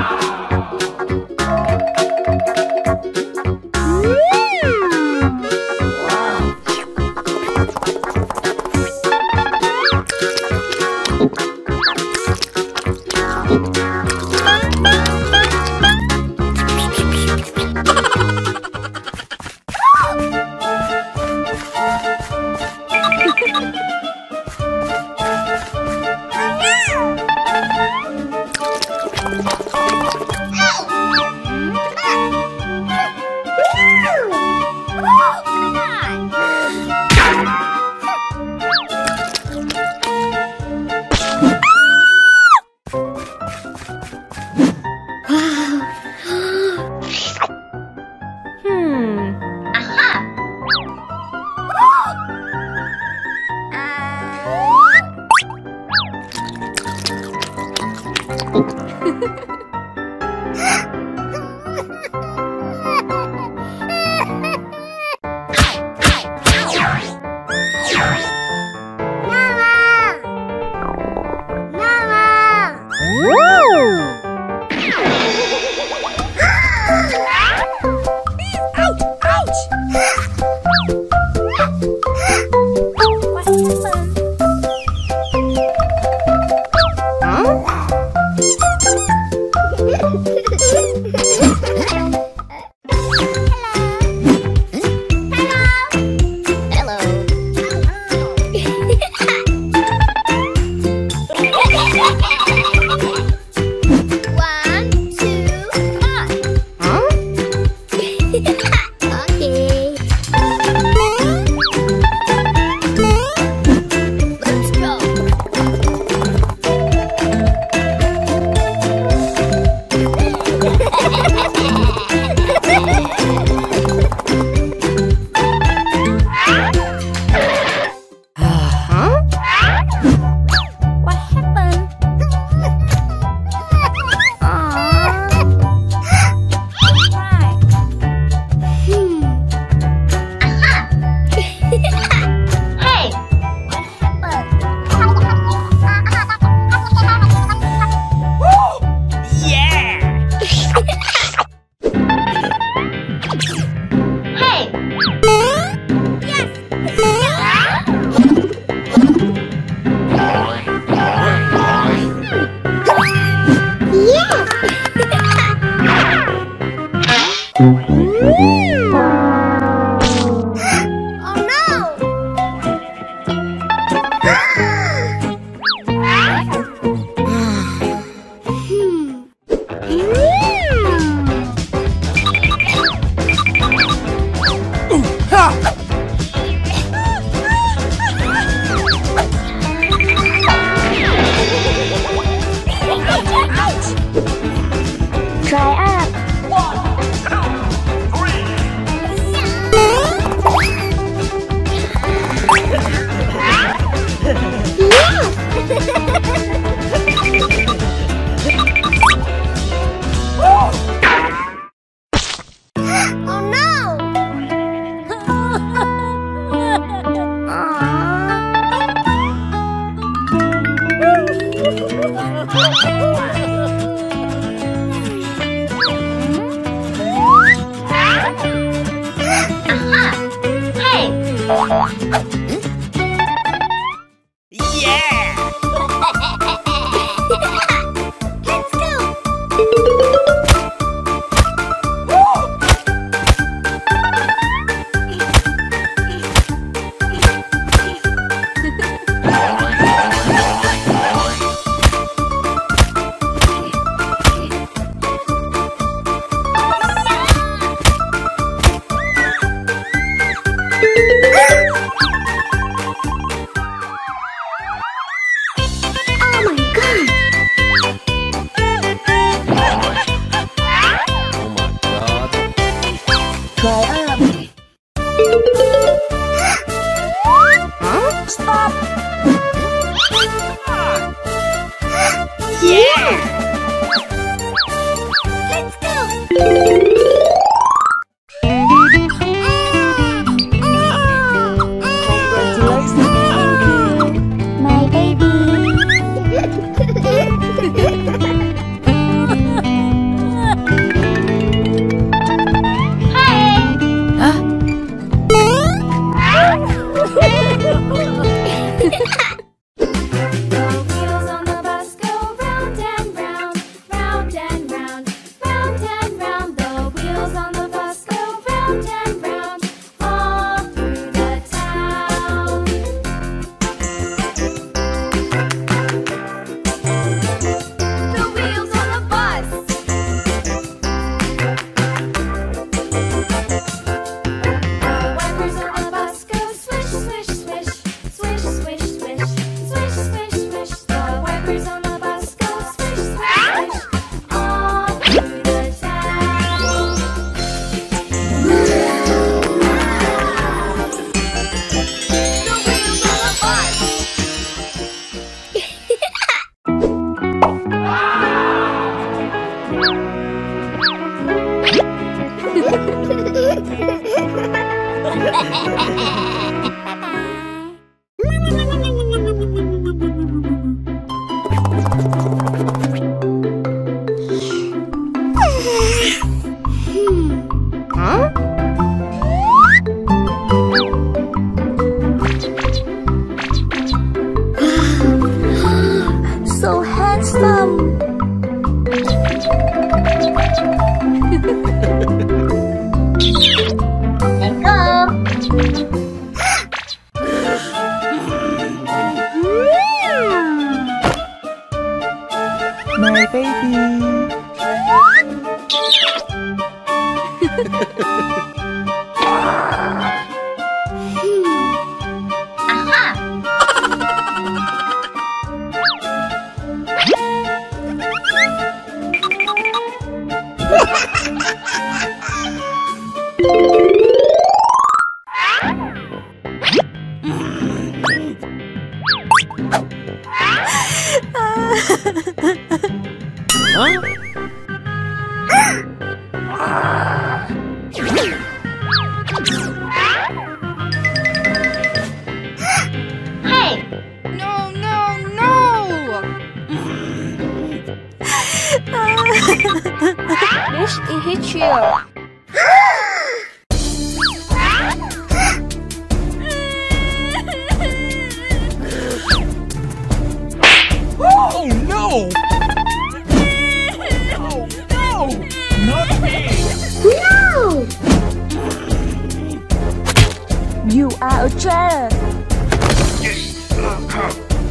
Oh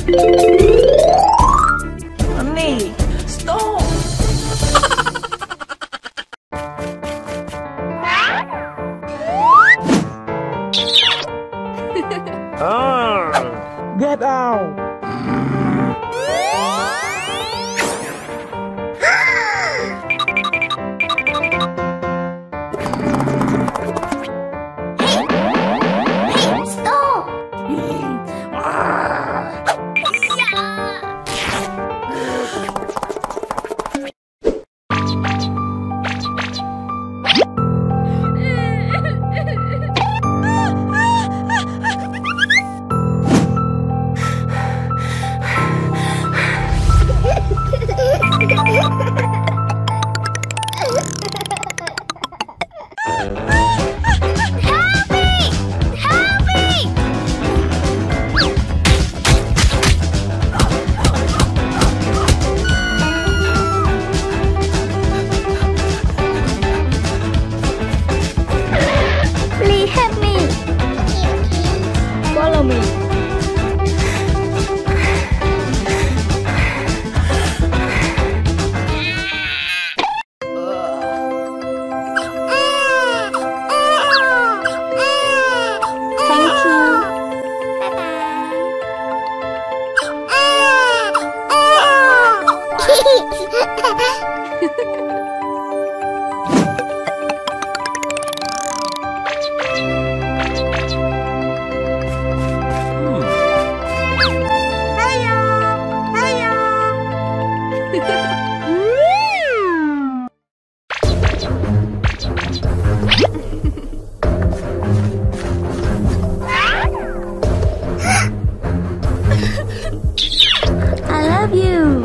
Mommy, love you.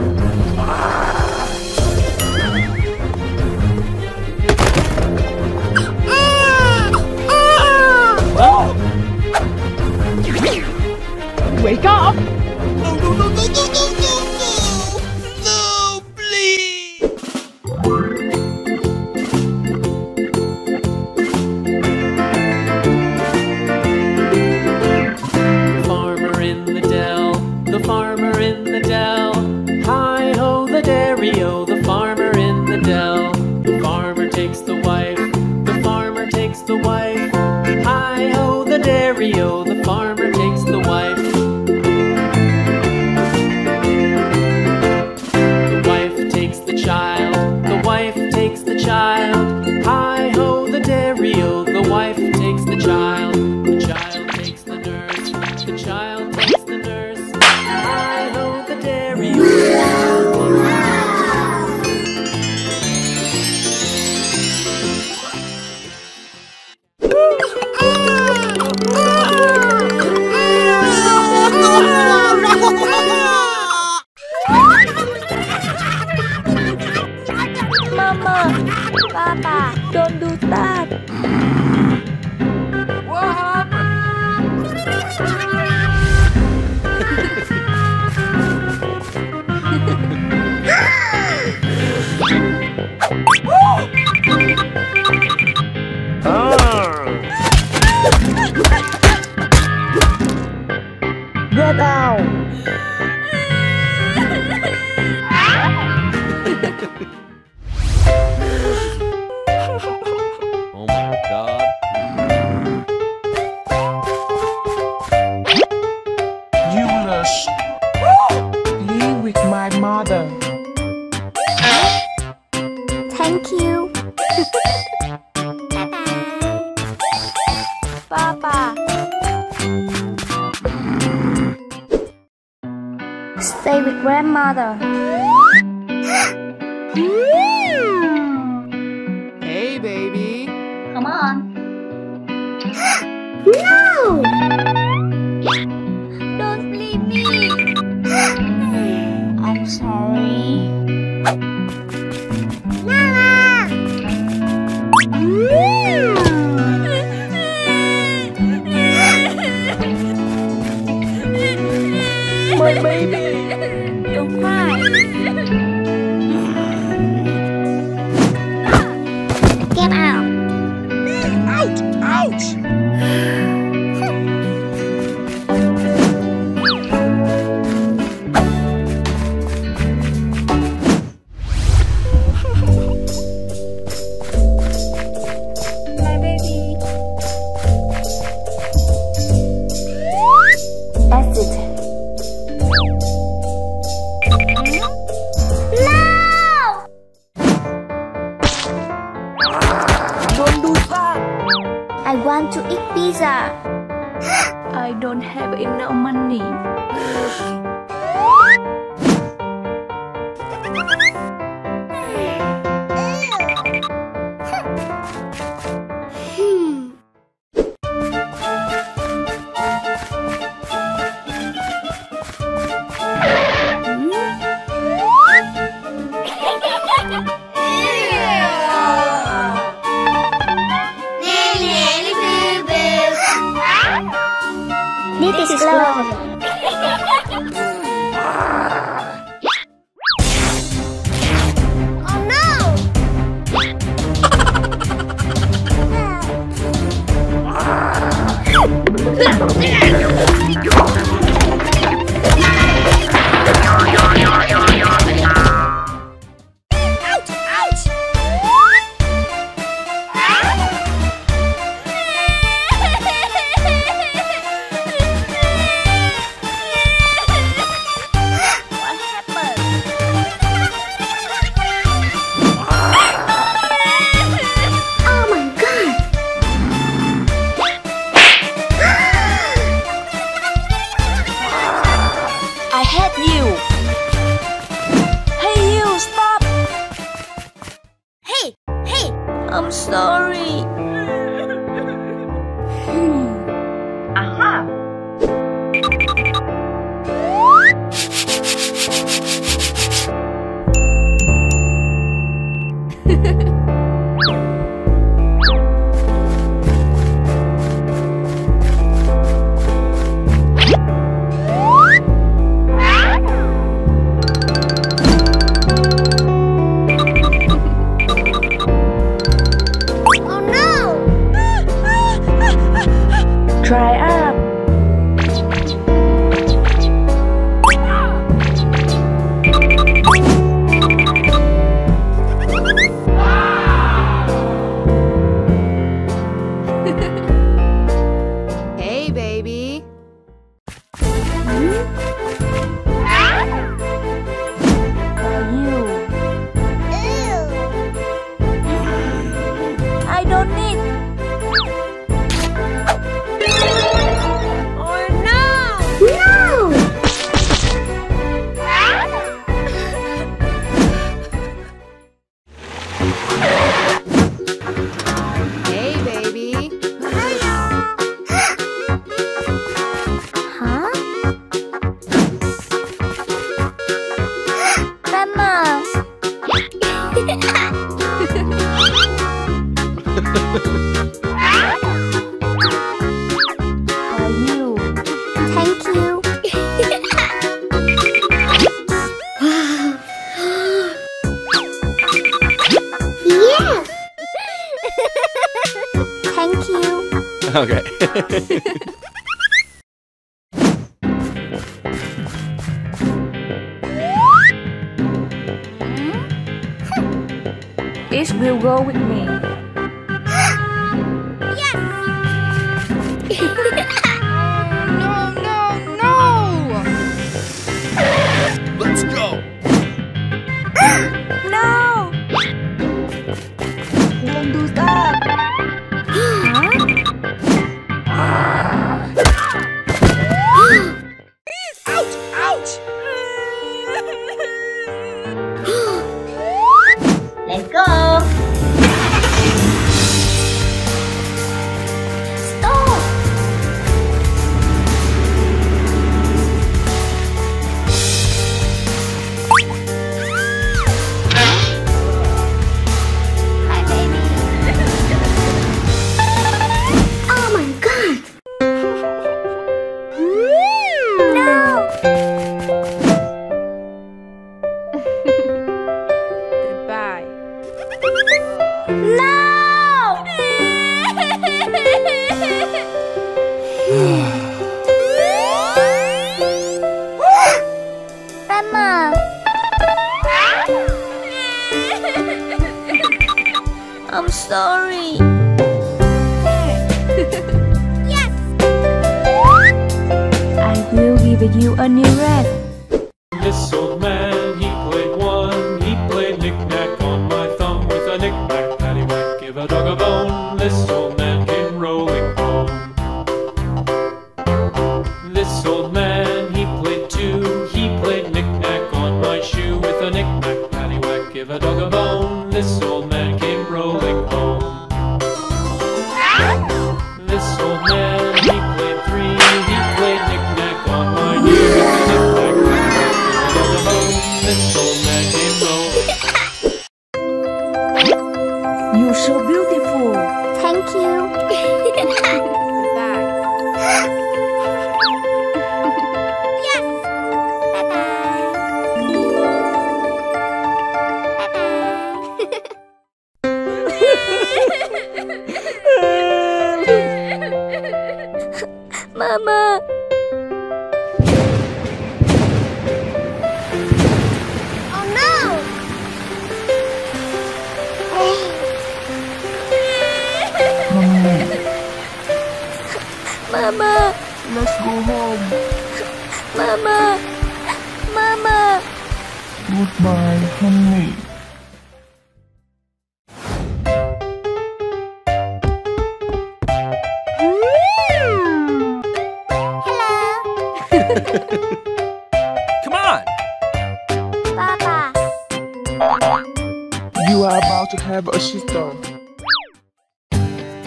Grandmother. This is love.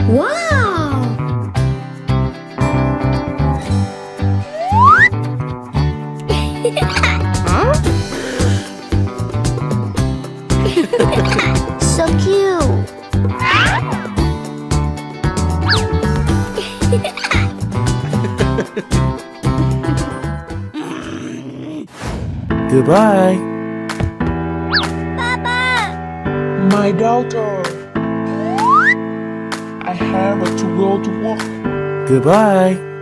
Wow! so cute! Goodbye! Papa! My daughter! have to go to work. Goodbye.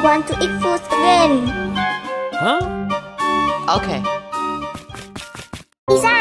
I want to eat food again. Huh? Okay. Pizza!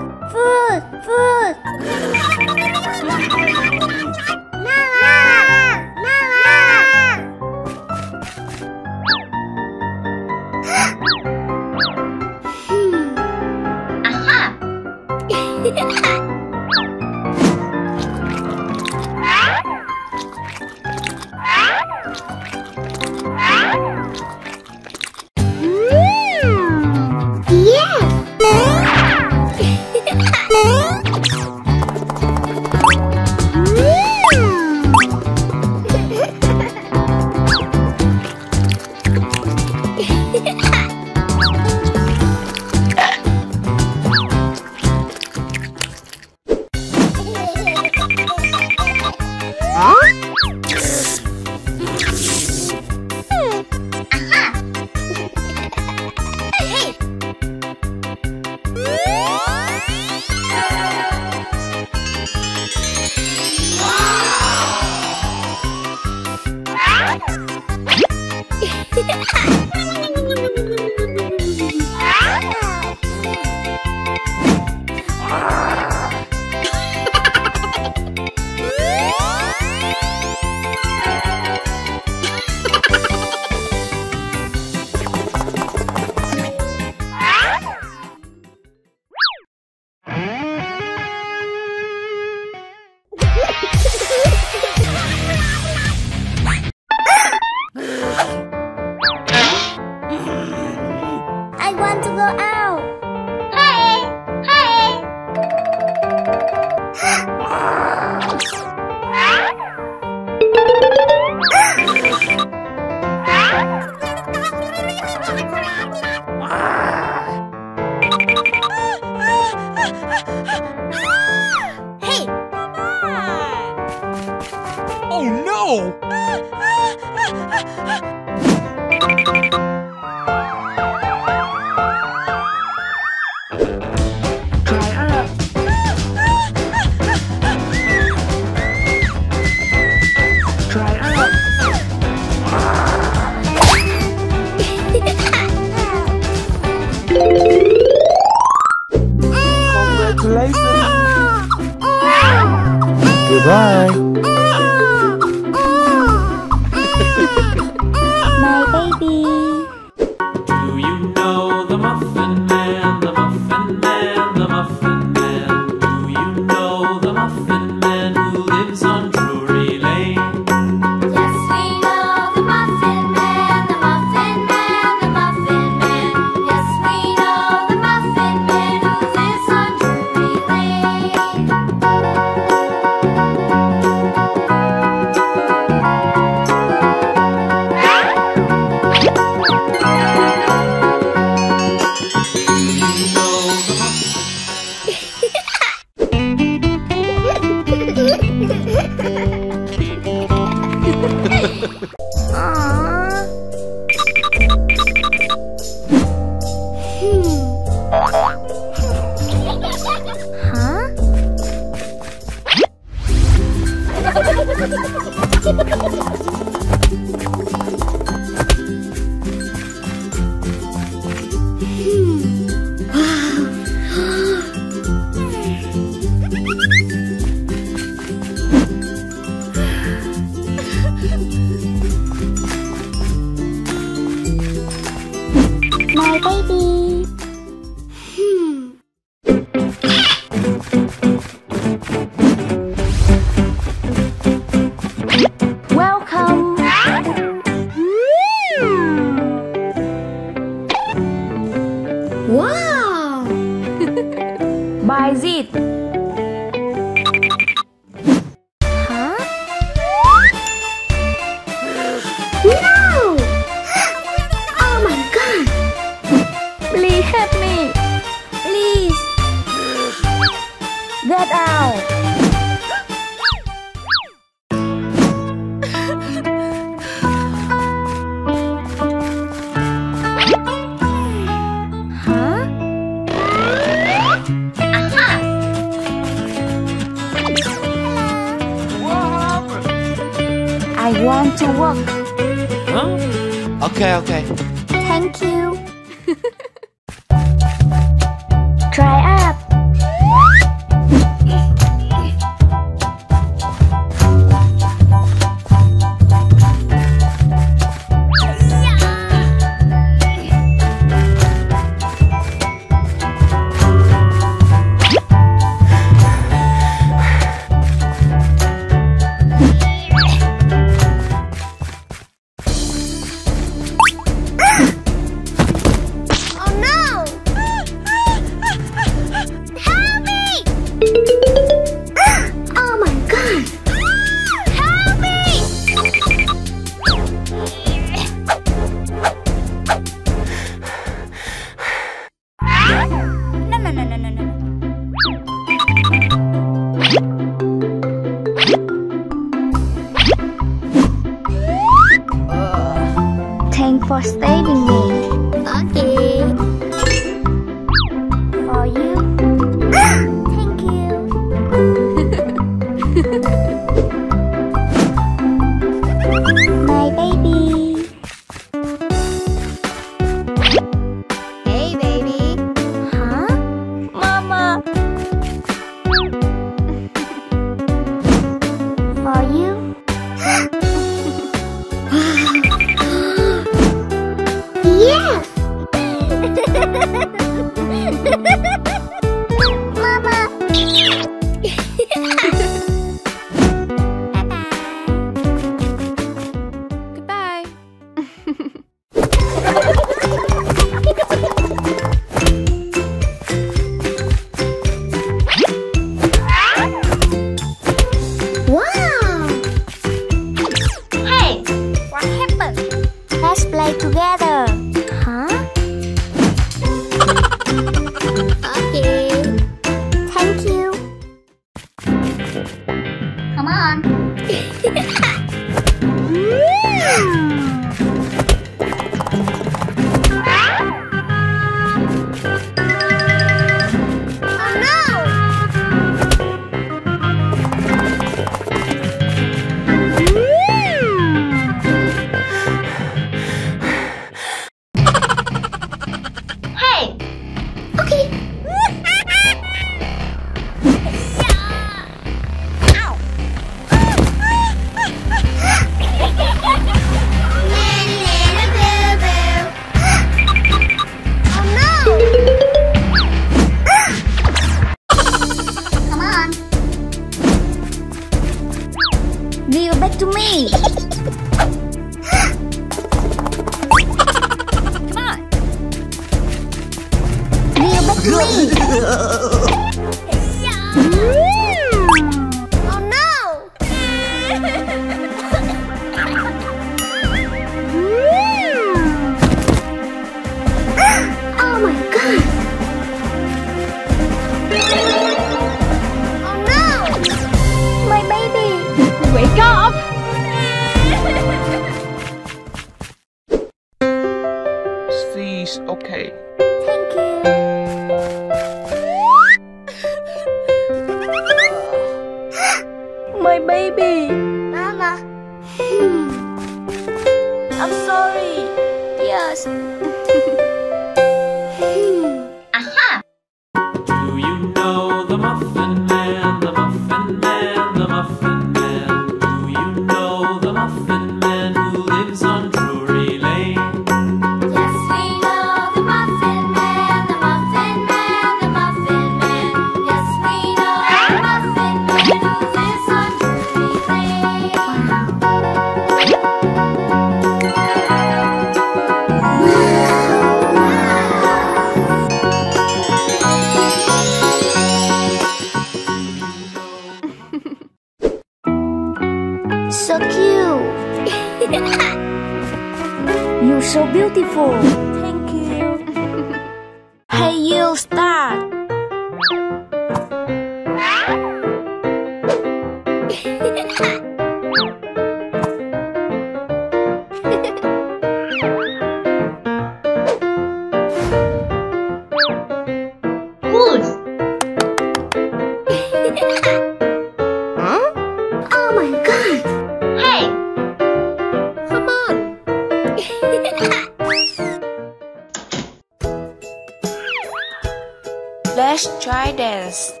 Let's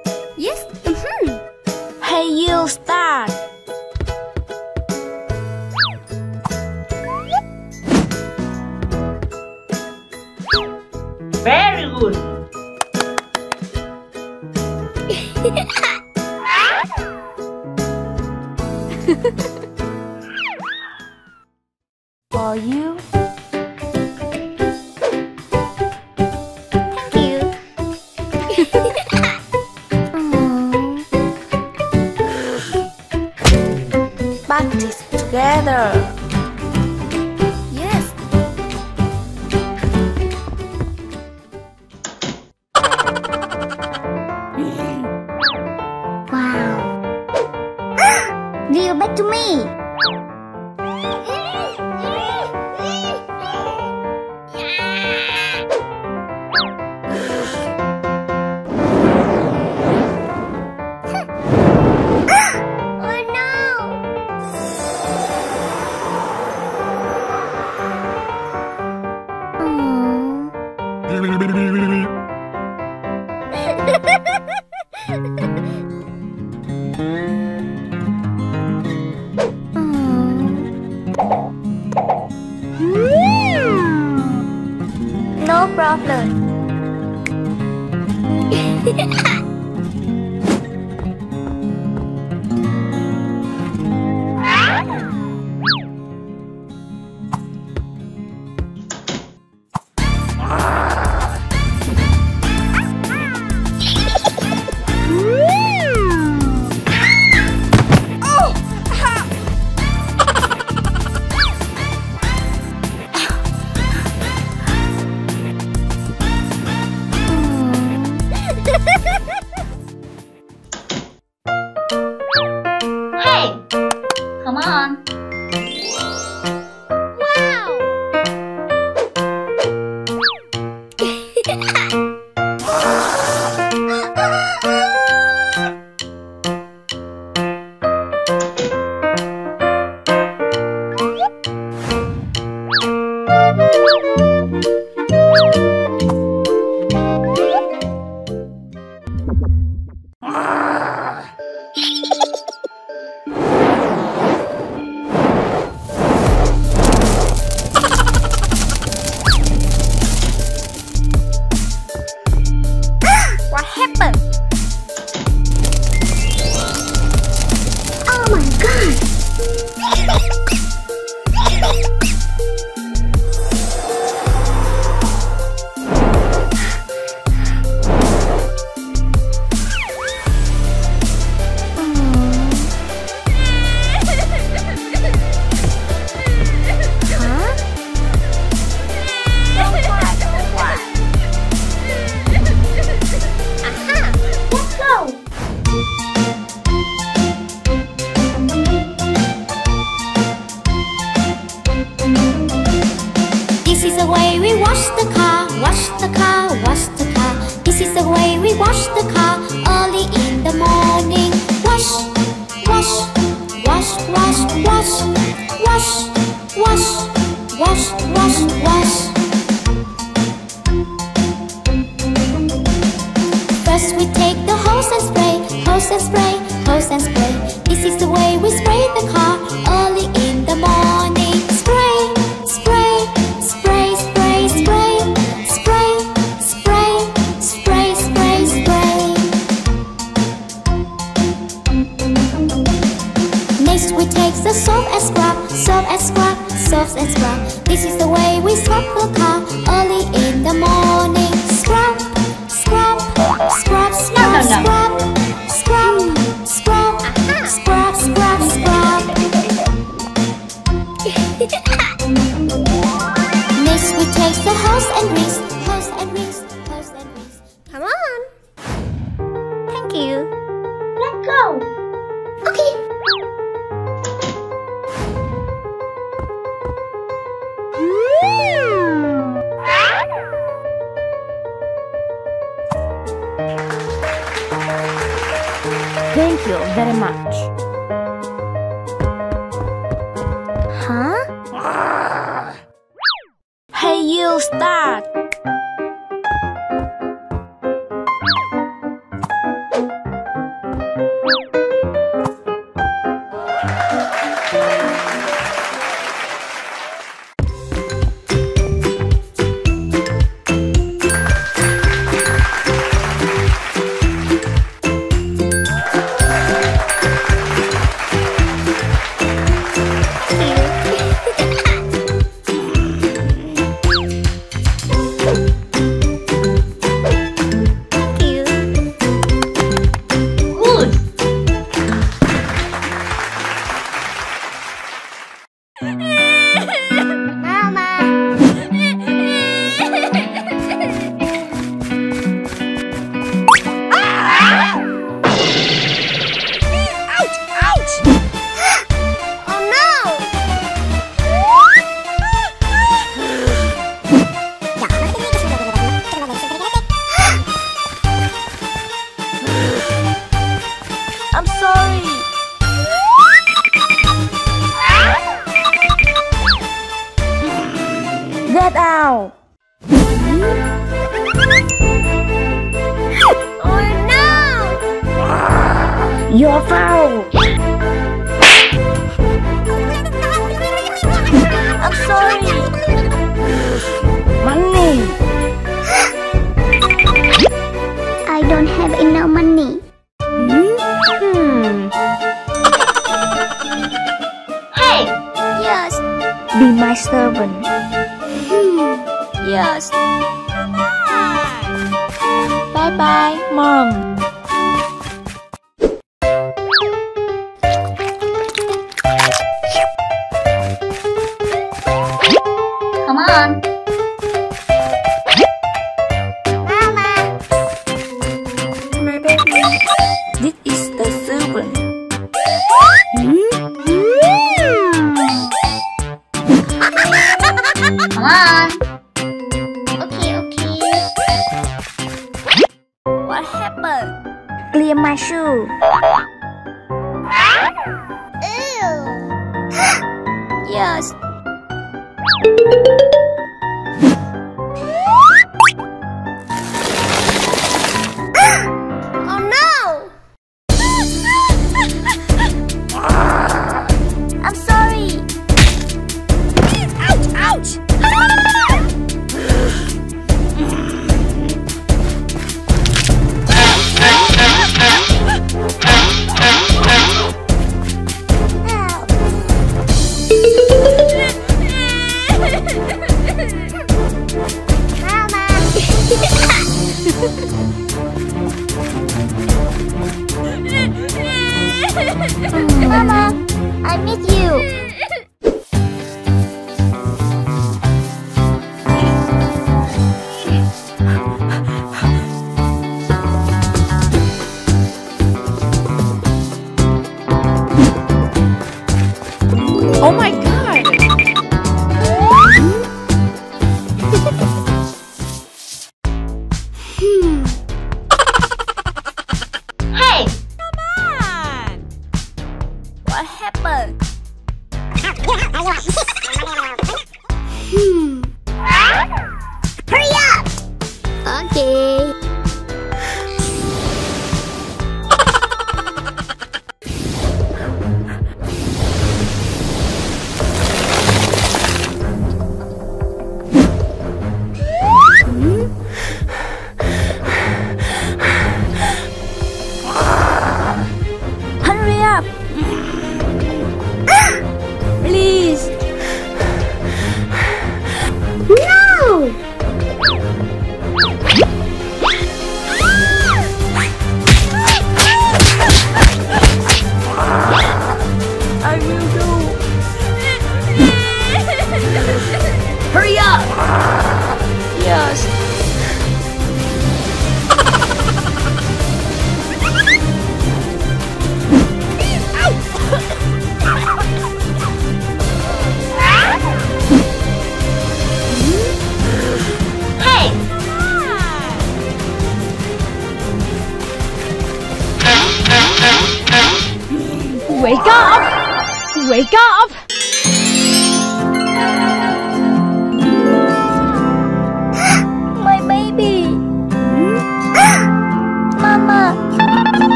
Wake up! Wake up!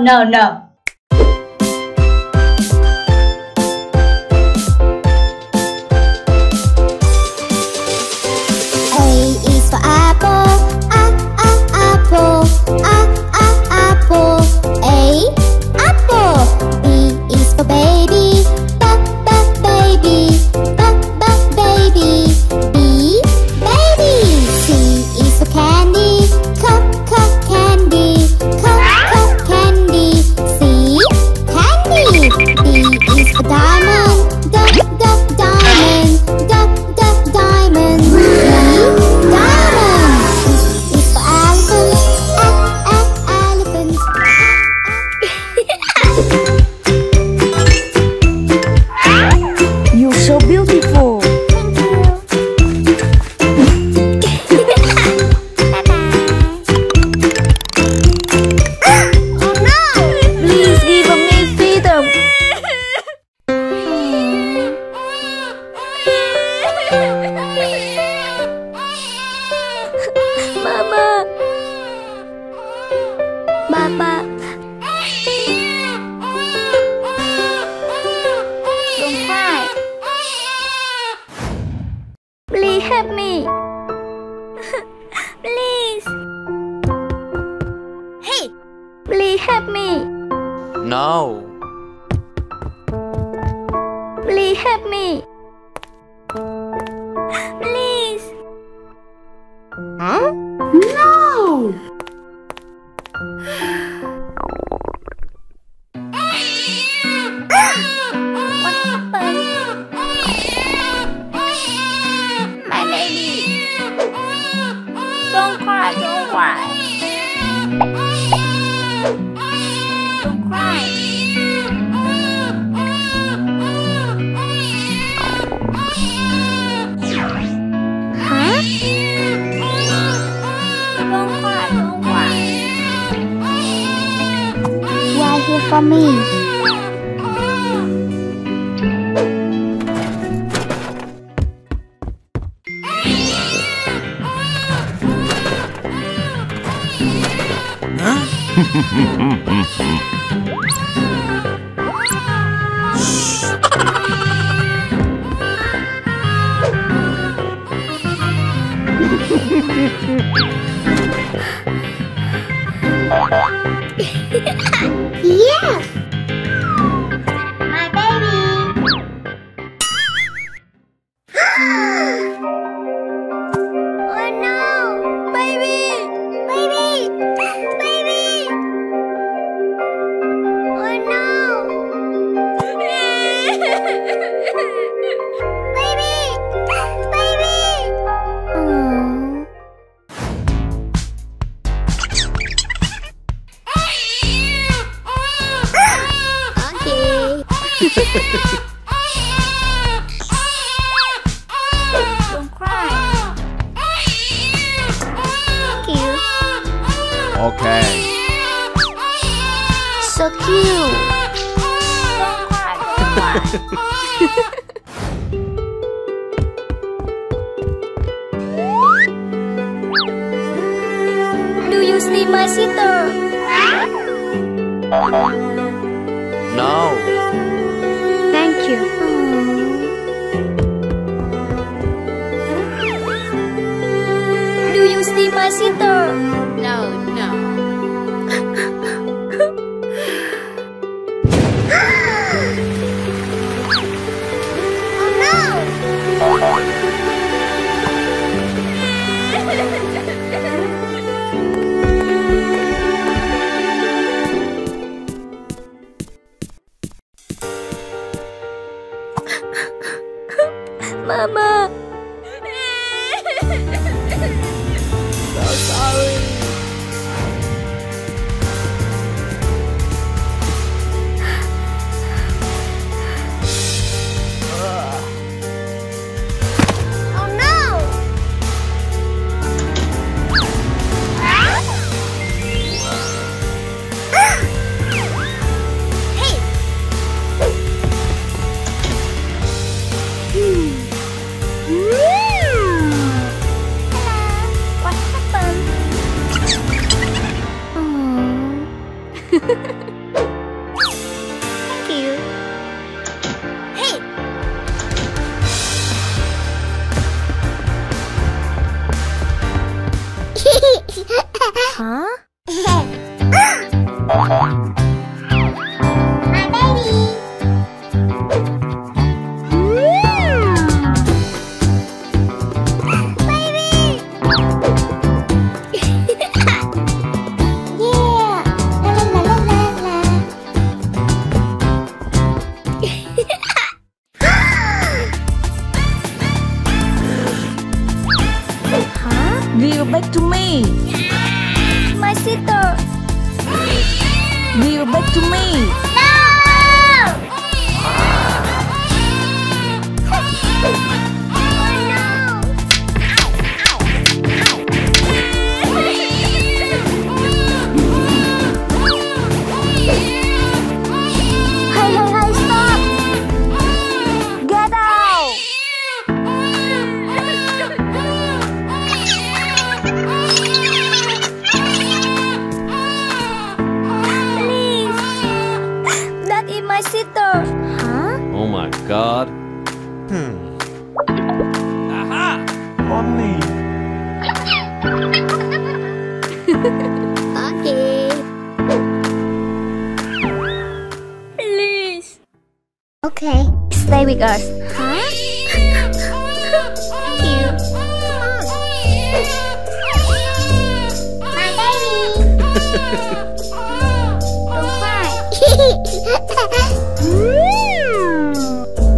No, no, Ha, ha, ha, ha. Cry.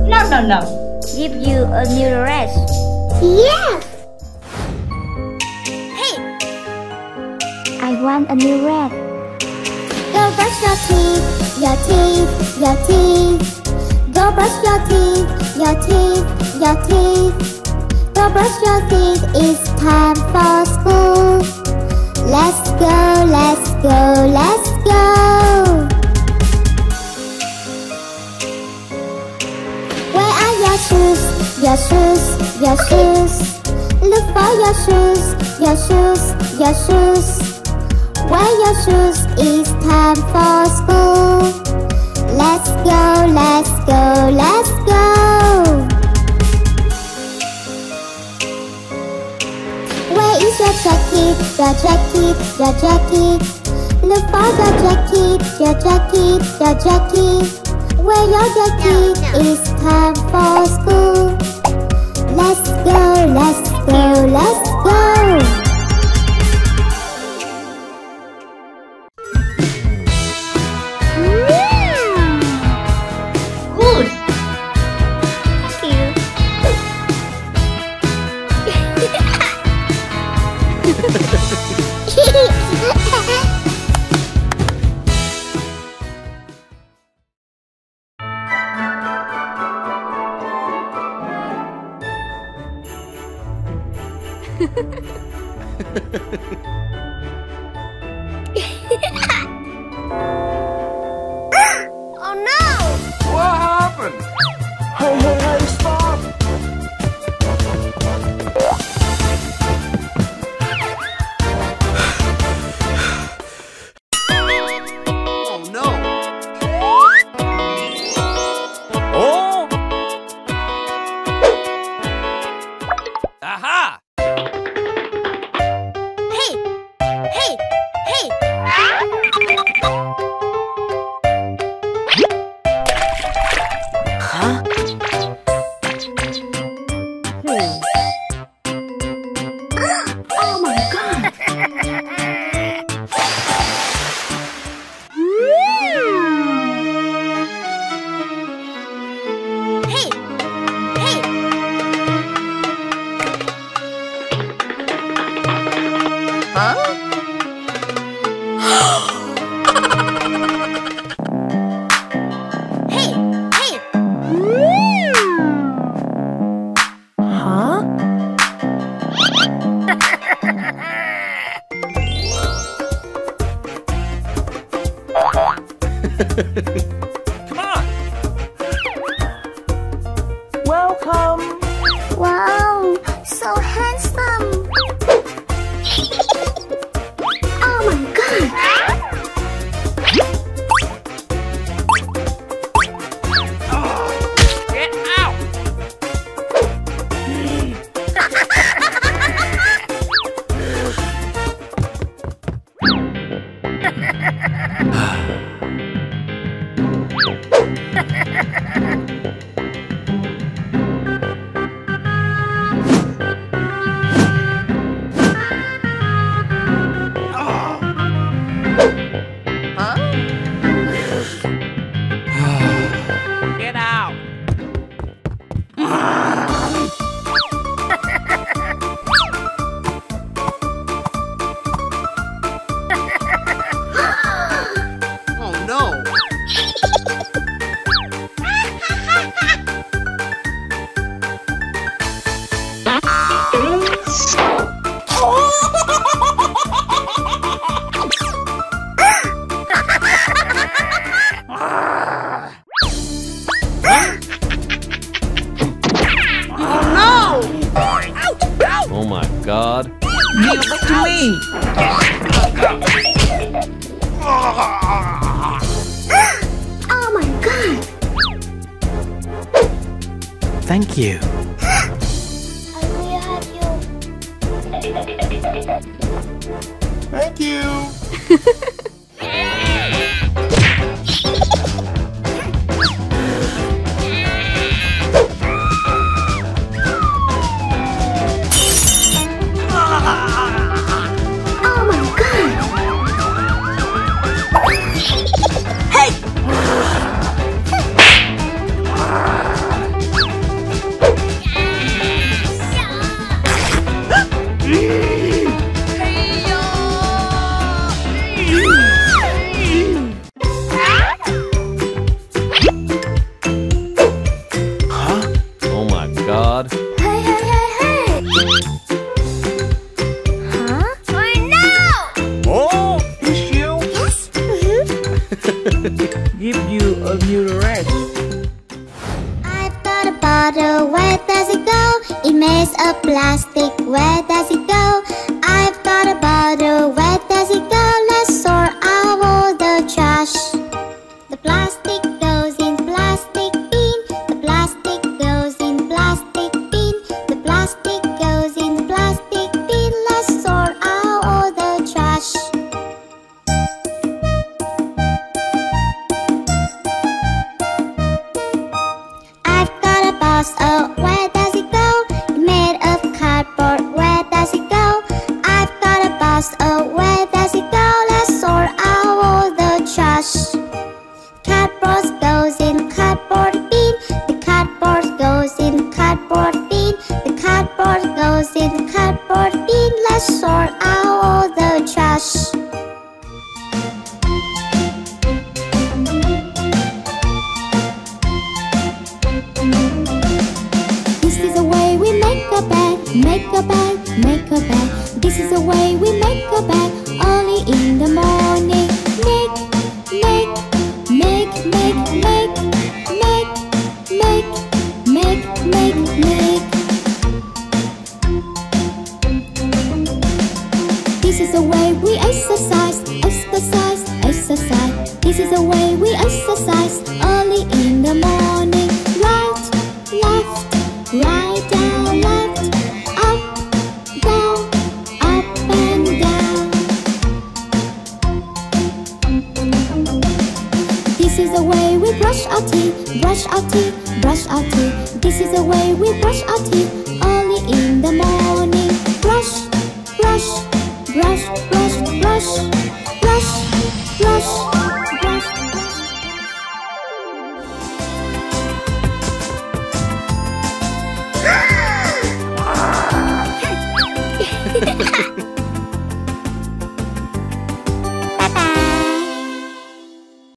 No, no, no. Give you a new dress. Yes. Hey, I want a new dress. go brush your teeth, your teeth, your teeth. Go brush your teeth, your teeth, your teeth. Go brush your teeth. It's time for school. Let's go, let's go, let's go. Where are your shoes? Your shoes, your shoes. Look for your shoes, your shoes, your shoes. Wear your shoes, it's time for school. Let's go, let's go, let's go. Where is your jacket, your jacket, your jacket? Look for your jacket, your jacket, your jacket. Wear your jacket, it's time for school. Let's go, let's go, let's go.